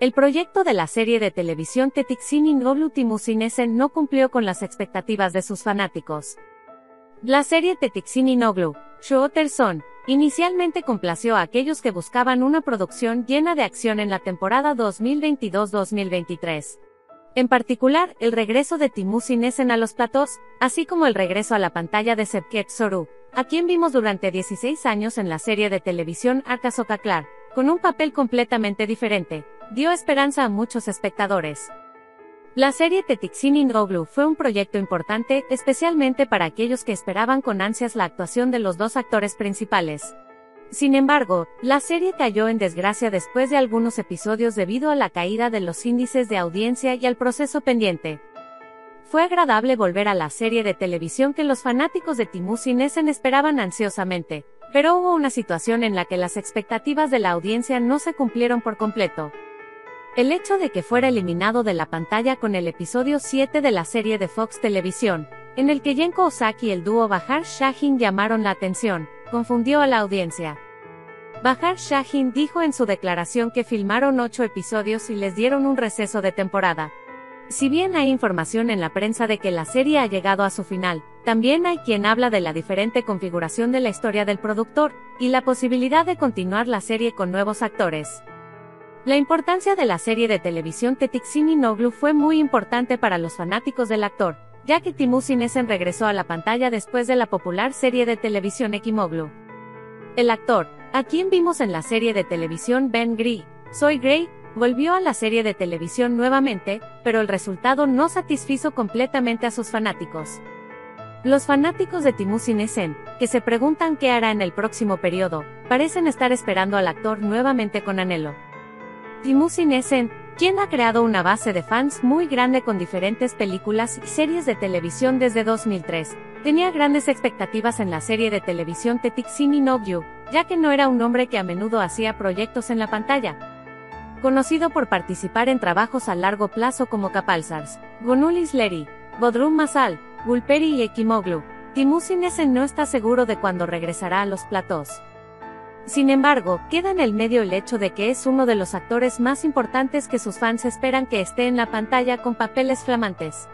El proyecto de la serie de televisión Tetiksini Noglu Timusinesen no cumplió con las expectativas de sus fanáticos. La serie Tetiksini Noglu, Son, inicialmente complació a aquellos que buscaban una producción llena de acción en la temporada 2022-2023. En particular, el regreso de Timusinesen a los platós, así como el regreso a la pantalla de Sepket Soru, a quien vimos durante 16 años en la serie de televisión Arkasokaklar, con un papel completamente diferente, dio esperanza a muchos espectadores. La serie Tetiksini Noglu fue un proyecto importante, especialmente para aquellos que esperaban con ansias la actuación de los dos actores principales. Sin embargo, la serie cayó en desgracia después de algunos episodios debido a la caída de los índices de audiencia y al proceso pendiente. Fue agradable volver a la serie de televisión que los fanáticos de Timusin Sinesen esperaban ansiosamente, pero hubo una situación en la que las expectativas de la audiencia no se cumplieron por completo. El hecho de que fuera eliminado de la pantalla con el episodio 7 de la serie de Fox Televisión, en el que Yenko Osaki y el dúo Bahar Shahin llamaron la atención, confundió a la audiencia. Bahar Shahin dijo en su declaración que filmaron ocho episodios y les dieron un receso de temporada. Si bien hay información en la prensa de que la serie ha llegado a su final, también hay quien habla de la diferente configuración de la historia del productor, y la posibilidad de continuar la serie con nuevos actores. La importancia de la serie de televisión Tetiksini Noglu fue muy importante para los fanáticos del actor, ya que Timu Sinesen regresó a la pantalla después de la popular serie de televisión Ekimoglu. El actor, a quien vimos en la serie de televisión Ben Grey, Soy Grey, volvió a la serie de televisión nuevamente, pero el resultado no satisfizo completamente a sus fanáticos. Los fanáticos de Timu Sinesen, que se preguntan qué hará en el próximo periodo, parecen estar esperando al actor nuevamente con anhelo. Timusin Esen, quien ha creado una base de fans muy grande con diferentes películas y series de televisión desde 2003, tenía grandes expectativas en la serie de televisión Tetiksini no ya que no era un hombre que a menudo hacía proyectos en la pantalla. Conocido por participar en trabajos a largo plazo como Kapalsars, Gonulis Leri, Bodrum Masal, Gulperi y Ekimoglu, Timusin Esen no está seguro de cuándo regresará a los platós. Sin embargo, queda en el medio el hecho de que es uno de los actores más importantes que sus fans esperan que esté en la pantalla con papeles flamantes.